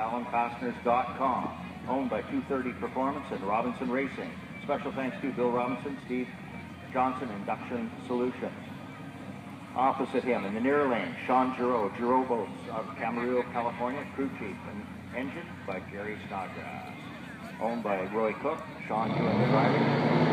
AlanFasteners.com. Owned by 230 Performance and Robinson Racing. Special thanks to Bill Robinson, Steve Johnson, Induction Solutions. Opposite him in the near lane, Sean Giroux, Giroux Boats of Camarillo, California, crew chief and engine by Gary Snodgrass. Owned by Roy Cook, Sean doing driving.